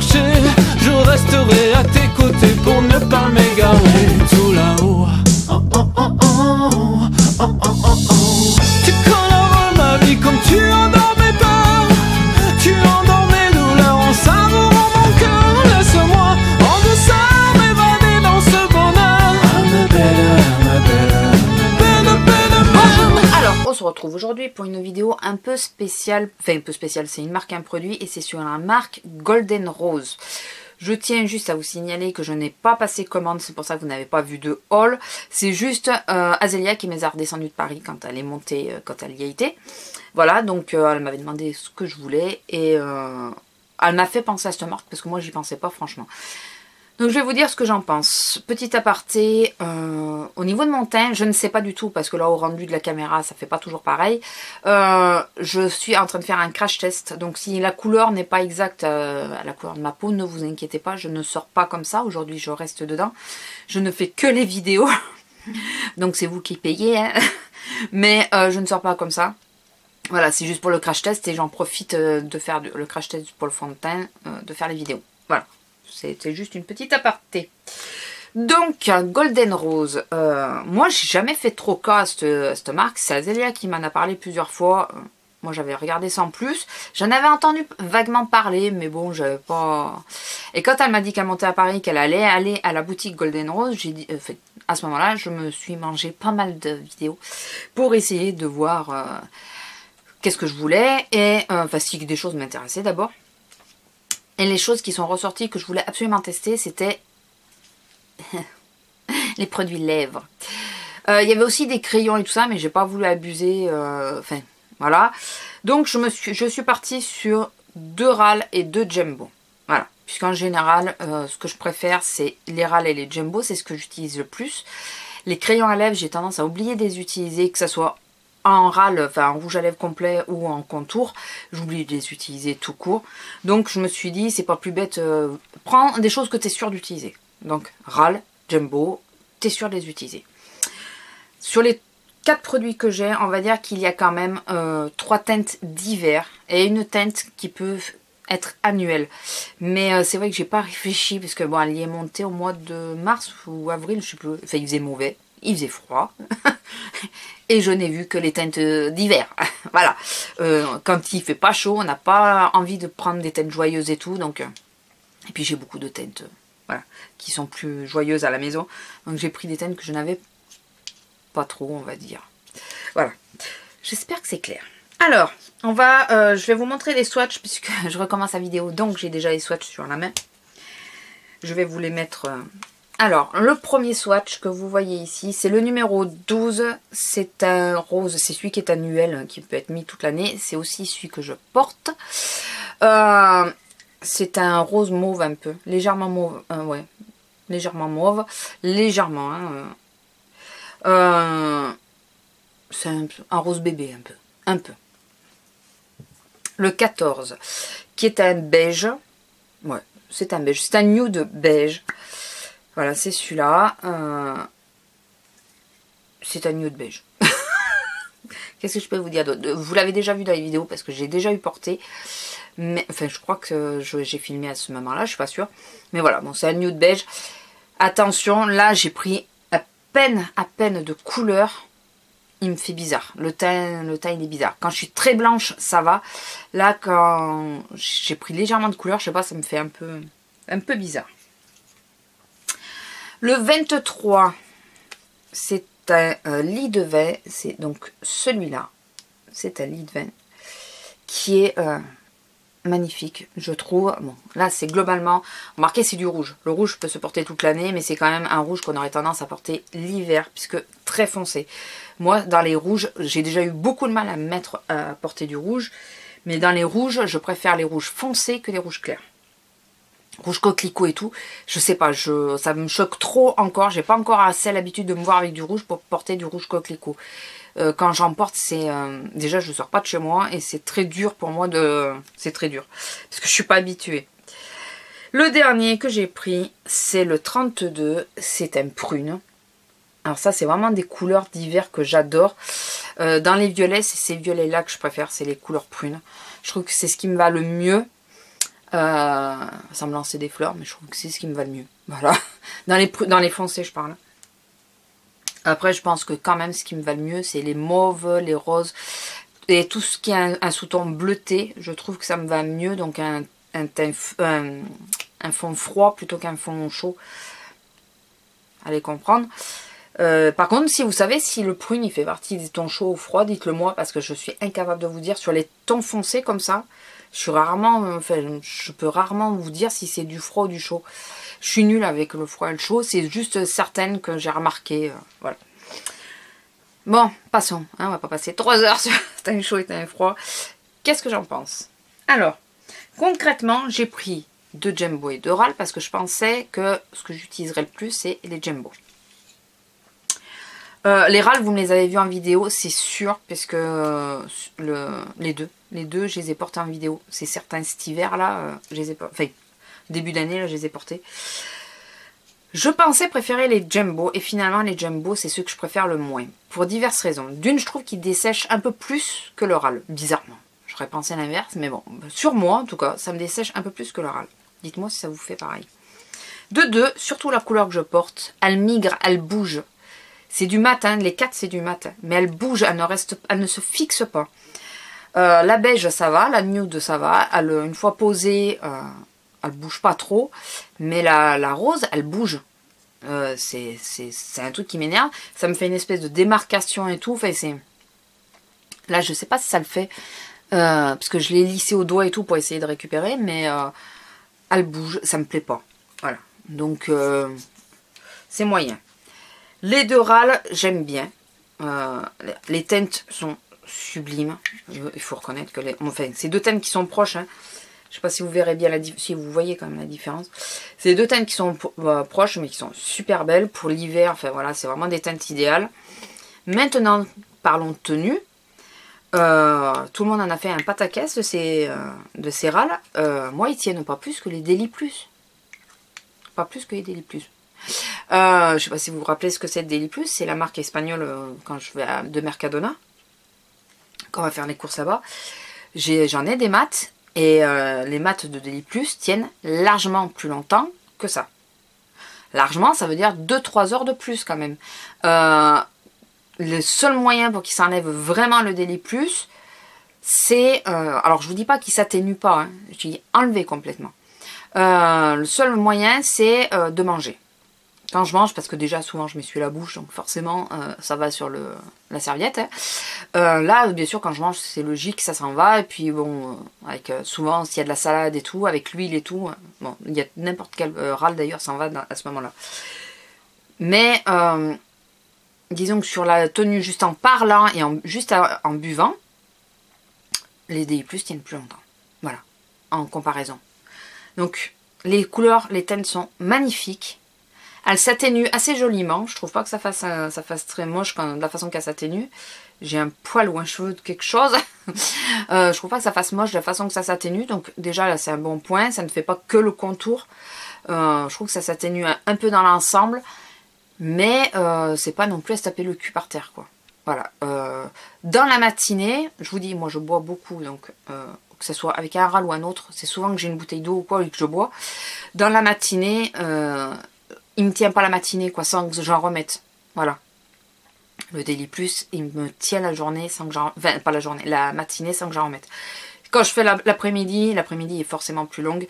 Je resterai à tes côtés pour ne pas m'égarer. Se retrouve aujourd'hui pour une vidéo un peu spéciale. Enfin, un peu spéciale, c'est une marque, un produit, et c'est sur la marque Golden Rose. Je tiens juste à vous signaler que je n'ai pas passé commande, c'est pour ça que vous n'avez pas vu de haul. C'est juste euh, Azélia qui m'est redescendue de Paris quand elle est montée, euh, quand elle y a été. Voilà, donc euh, elle m'avait demandé ce que je voulais et euh, elle m'a fait penser à cette marque parce que moi j'y pensais pas franchement. Donc je vais vous dire ce que j'en pense. Petit aparté, euh, au niveau de mon teint, je ne sais pas du tout parce que là au rendu de la caméra ça fait pas toujours pareil. Euh, je suis en train de faire un crash test, donc si la couleur n'est pas exacte euh, à la couleur de ma peau, ne vous inquiétez pas, je ne sors pas comme ça. Aujourd'hui je reste dedans. Je ne fais que les vidéos, donc c'est vous qui payez. hein. Mais je ne sors pas comme ça. Voilà, c'est juste pour le crash test et j'en profite de faire le crash test pour le fond de teint, de faire les vidéos. Voilà. C'était juste une petite aparté. Donc, Golden Rose. euh, moi, j'ai jamais fait trop cas à cette, marque. C'est Azélia qui m'en a parlé plusieurs fois. Euh, Moi, j'avais regardé sans plus. J'en avais entendu vaguement parler, mais bon, j'avais pas... Et quand elle m'a dit qu'elle montait à Paris, qu'elle allait aller à la boutique Golden Rose, j'ai dit... euh, à ce moment-là, je me suis mangé pas mal de vidéos pour essayer de voir qu'est-ce que je voulais. Et, enfin, si des choses m'intéressaient d'abord. Et les choses qui sont ressorties que je voulais absolument tester, c'était les produits lèvres. Euh, Il y avait aussi des crayons et tout ça, mais j'ai pas voulu abuser. euh, Enfin, voilà. Donc je me suis, je suis partie sur deux râles et deux jumbo. Voilà. Puisqu'en général, euh, ce que je préfère, c'est les râles et les jumbo, c'est ce que j'utilise le plus. Les crayons à lèvres, j'ai tendance à oublier de les utiliser, que ce soit en râle, enfin en rouge à lèvres complet ou en contour. J'oublie de les utiliser tout court. Donc je me suis dit, c'est pas plus bête, euh, prends des choses que tu es sûr d'utiliser. Donc râle, jumbo, tu es sûr de les utiliser. Sur les quatre produits que j'ai, on va dire qu'il y a quand même euh, trois teintes d'hiver et une teinte qui peut être annuelle. Mais euh, c'est vrai que j'ai pas réfléchi parce que bon, elle y est montée au mois de mars ou avril, je sais plus. Enfin, il faisait mauvais, il faisait froid. et je n'ai vu que les teintes d'hiver. voilà. Euh, quand il fait pas chaud, on n'a pas envie de prendre des teintes joyeuses et tout. Euh, et puis j'ai beaucoup de teintes, voilà, qui sont plus joyeuses à la maison. Donc j'ai pris des teintes que je n'avais pas trop, on va dire. Voilà. J'espère que c'est clair. Alors, on va, euh, je vais vous montrer les swatchs puisque je recommence la vidéo, donc j'ai déjà les swatchs sur la main. Je vais vous les mettre. Alors, le premier swatch que vous voyez ici, c'est le numéro 12. C'est un rose, c'est celui qui est annuel, qui peut être mis toute l'année. C'est aussi celui que je porte. Euh, c'est un rose mauve un peu, légèrement mauve, euh, ouais, légèrement mauve, légèrement. hein. Euh, c'est un, un rose bébé un peu, un peu. Le 14, qui est un beige. Ouais, c'est un beige. C'est un nude beige. Voilà, c'est celui-là. Euh, c'est un nude beige. Qu'est-ce que je peux vous dire d'autre? Vous l'avez déjà vu dans les vidéos parce que j'ai déjà eu porté. Enfin, je crois que j'ai filmé à ce moment-là, je suis pas sûre. Mais voilà, bon, c'est un nude beige. Attention, là, j'ai pris à peine, à peine de couleur. Il me fait bizarre. Le teint, le teint, il est bizarre. Quand je suis très blanche, ça va. Là, quand j'ai pris légèrement de couleur, je sais pas, ça me fait un peu, un peu bizarre. Le 23, c'est un, euh, lit de vin. C'est donc celui-là. C'est un lit de vin qui est euh, magnifique, je trouve. Bon, là, c'est globalement... Remarquez, c'est du rouge. Le rouge peut se porter toute l'année, mais c'est quand même un rouge qu'on aurait tendance à porter l'hiver, puisque très foncé. Moi, dans les rouges, j'ai déjà eu beaucoup de mal à me mettre à porter du rouge, mais dans les rouges, je préfère les rouges foncés que les rouges clairs. Rouge coquelicot et tout, je sais pas, je, ça me choque trop encore. J'ai pas encore assez l'habitude de me voir avec du rouge pour porter du rouge coquelicot. Euh, quand j'en porte, c'est euh, déjà je sors pas de chez moi et c'est très dur pour moi de, c'est très dur parce que je suis pas habituée. Le dernier que j'ai pris, c'est le 32. C'est un prune. Alors ça, c'est vraiment des couleurs d'hiver que j'adore. Euh, dans les violets, c'est ces violets-là que je préfère. C'est les couleurs prunes. Je trouve que c'est ce qui me va le mieux. Euh, ça me lancer des fleurs, mais je trouve que c'est ce qui me va le mieux. Voilà. Dans les, dans les foncés, je parle. Après, je pense que quand même, ce qui me va le mieux, c'est les mauves, les roses et tout ce qui est un, sous-ton bleuté. Je trouve que ça me va mieux. Donc, un, un, un fond froid plutôt qu'un fond chaud. Allez comprendre. Euh, par contre, si vous savez si le prune il fait partie des tons chauds ou froids, dites-le moi parce que je suis incapable de vous dire sur les tons foncés comme ça. Je rarement, je peux rarement vous dire si c'est du froid ou du chaud. Je suis nulle avec le froid et le chaud. C'est juste certaines que j'ai remarqué. Euh, voilà. Bon, passons. Hein, on va pas passer trois heures sur un chaud et un froid. Qu'est-ce que j'en pense? Alors, concrètement, j'ai pris deux Jumbo et deux Ral parce que je pensais que ce que j'utiliserais le plus, c'est les Jumbo. Euh, les râles, vous me les avez vus en vidéo, c'est sûr, parce euh, les deux, les deux, je les ai portés en vidéo. C'est certain, cet hiver là, euh, je les ai enfin, début d'année là, je les ai portés. Je pensais préférer les jumbo et finalement les jumbo c'est ceux que je préfère le moins. Pour diverses raisons. D'une, je trouve qu'ils dessèchent un peu plus que le râle, bizarrement. J'aurais pensé l'inverse, mais bon, sur moi en tout cas, ça me dessèche un peu plus que le râle. Dites-moi si ça vous fait pareil. De deux, surtout la couleur que je porte, elle migre, elle bouge. C'est du matin, les quatre c'est du matin. Mais elle bouge, elle ne, reste, elle ne se fixe pas. Euh, la beige ça va, la nude ça va. Elle, une fois posée, euh, elle bouge pas trop. Mais la, rose, elle bouge. Euh, c'est un truc qui m'énerve. Ça me fait une espèce de démarcation et tout. Enfin, Là, je sais pas si ça le fait. parce que je l'ai lissé au doigt et tout pour essayer de récupérer. Mais elle bouge, ça me plaît pas. Voilà. Donc, c'est moyen. Les deux râles, j'aime bien. Euh, les teintes sont sublimes. Il faut reconnaître que les... Enfin, c'est deux teintes qui sont proches. Hein. Je sais pas si vous verrez bien la si vous voyez quand même la différence. C'est deux teintes qui sont euh, proches mais qui sont super belles pour l'hiver. Enfin voilà, c'est vraiment des teintes idéales. Maintenant, parlons de tenue. Euh, tout le monde en a fait un pataquès de ces, de ces râles. moi, ils tiennent pas plus que les Daily Plus. Pas plus que les Daily Plus. Euh, je ne sais pas si vous vous rappelez ce que c'est Daily Plus. C'est la marque espagnole euh, quand je vais à, de Mercadona. Quand on va faire les courses là-bas. J'en ai, des maths. Et euh, les maths de Daily Plus tiennent largement plus longtemps que ça. Largement, ça veut dire 2-3 heures de plus quand même. le seul moyen pour qu'il s'enlève vraiment le Daily Plus, c'est... alors je vous dis pas qu'il s'atténue pas, hein, je dis enlever complètement. le seul moyen, c'est de manger quand je mange, parce que déjà souvent je m'essuie la bouche, donc forcément euh, ça va sur le, la serviette. Hein. Euh, là, bien sûr, quand je mange, c'est logique, ça s'en va. Et puis bon, euh, avec souvent s'il y a de la salade et tout, avec l'huile et tout, bon, il y a n'importe quel râle d'ailleurs, s'en va à ce moment-là. Mais disons que sur la tenue, juste en parlant et en, juste en buvant, les DI+ tiennent plus longtemps. Voilà, en comparaison. Donc les couleurs, les teintes sont magnifiques. Elle s'atténue assez joliment. Je trouve pas que ça fasse, très moche de la façon qu'elle s'atténue. J'ai un poil ou un cheveu de quelque chose. euh, je trouve pas que ça fasse moche de la façon que ça s'atténue. Donc déjà là c'est un bon point. Ça ne fait pas que le contour. Euh, je trouve que ça s'atténue un, peu dans l'ensemble. Mais euh, c'est pas non plus à se taper le cul par terre quoi. Voilà. dans la matinée, je vous dis, moi je bois beaucoup. Donc que ce soit avec un râle ou un autre, c'est souvent que j'ai une bouteille d'eau ou quoi et que je bois. Dans la matinée, il me tient pas la matinée, quoi, sans que j'en remette. Voilà. Le Daily Plus, il me tient la journée sans que j'en... Enfin, pas la journée, la matinée sans que j'en remette. Quand je fais l'après-midi, l'après-midi est forcément plus longue.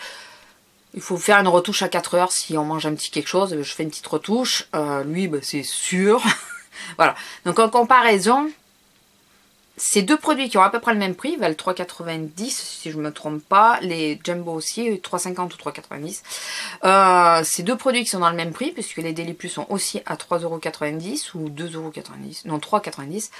Il faut faire une retouche à 4 heures si on mange un petit quelque chose. Je fais une petite retouche. Euh, lui, bah, c'est sûr. voilà. Donc en comparaison, ces deux produits qui ont à peu près le même prix valent 3,90 si je ne me trompe pas. Les Jumbo aussi, 3,50 ou 3,90. Euh, ces deux produits qui sont dans le même prix, puisque les Daily Plus sont aussi à 3,90€ ou 2,90€, non 3,90€.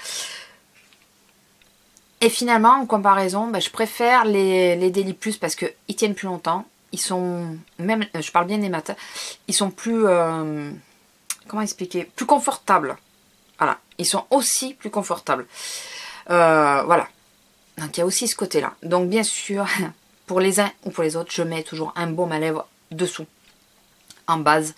Et finalement, en comparaison, bah, je préfère les, les Daily Plus parce qu'ils tiennent plus longtemps. Ils sont, même, je parle bien des matins, ils sont plus, euh, comment expliquer, plus confortables. Voilà, ils sont aussi plus confortables. Euh, voilà. Donc il y a aussi ce côté-là. Donc bien sûr, pour les uns ou pour les autres, je mets toujours un baume à lèvres dessous, en base,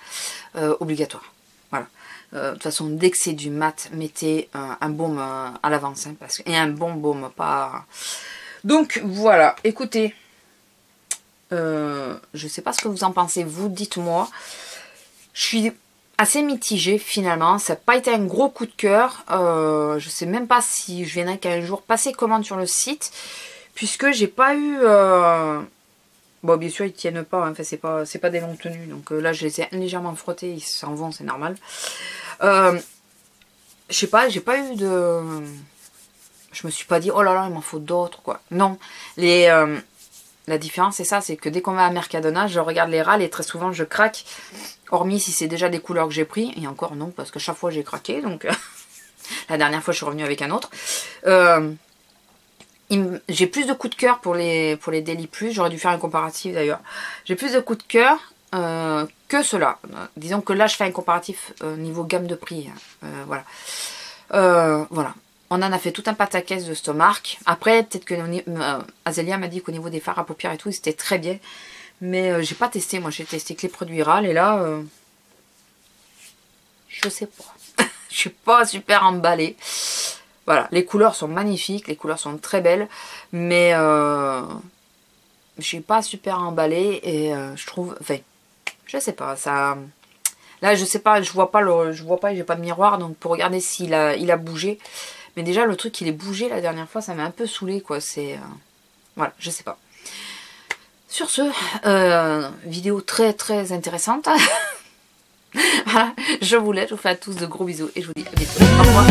euh, obligatoire. Voilà. Euh, de toute façon, dès que c'est du mat, mettez un baume à l'avance. Hein, parce et un bon baume, pas... Donc voilà, écoutez. Je sais pas ce que vous en pensez, vous, dites-moi. Je suis assez mitigée finalement. Ça n'a pas été un gros coup de cœur. Euh, je sais même pas si je viendrai qu'un jour passer commande sur le site. Puisque j'ai pas eu. Euh, bon, bien sûr, ils tiennent pas. Hein. Enfin, c'est pas, pas des longues tenues. Donc là, je les ai légèrement frottés. Ils s'en vont, c'est normal. je sais pas, j'ai pas eu de. Je me suis pas dit, oh là là, il m'en faut d'autres, quoi. Non. Les la différence, c'est ça, c'est que dès qu'on va à Mercadona, je regarde les râles et très souvent je craque. Hormis si c'est déjà des couleurs que j'ai pris. Et encore non, parce que chaque fois j'ai craqué. Donc la dernière fois je suis revenue avec un autre. Euh, j'ai plus de coups de cœur pour les, pour Daily Plus. J'aurais dû faire un comparatif d'ailleurs. J'ai plus de coups de cœur euh, que cela. disons que là je fais un comparatif euh, niveau gamme de prix. Hein. voilà. voilà. On en a fait tout un pataquès de cette marque. Après, peut-être que euh, m'a dit qu'au niveau des fards à paupières et tout, c'était très bien. Mais euh, j'ai pas testé. Moi, j'ai testé que les produits RAL. Et là, euh, je sais pas. je suis pas super emballée. Voilà, les couleurs sont magnifiques. Les couleurs sont très belles. Mais je suis pas super emballée. Et je trouve... Enfin, je sais pas. Ça... Là, je sais pas, je vois pas le, je vois pas, j'ai pas de miroir, donc pour regarder s'il a, il a bougé. Mais déjà, le truc, il est bougé la dernière fois, ça m'a un peu saoulé, quoi. C'est... Euh, voilà, je sais pas. Sur ce, euh, vidéo très très intéressante. voilà, je vous laisse, je vous fais à tous de gros bisous et je vous dis à bientôt. Au revoir.